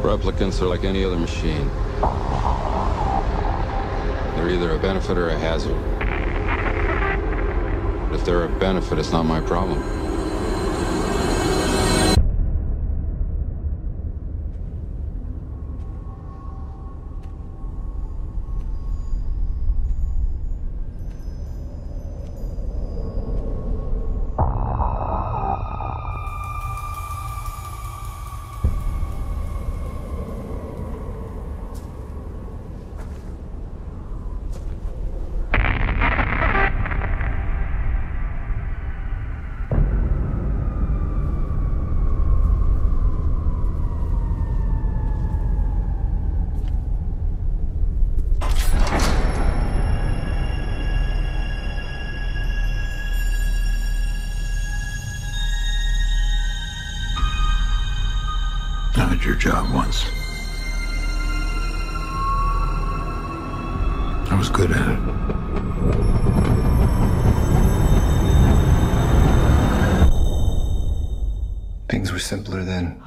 Replicants are like any other machine. They're either a benefit or a hazard. But if they're a benefit, it's not my problem. I had your job once. I was good at it. Things were simpler then.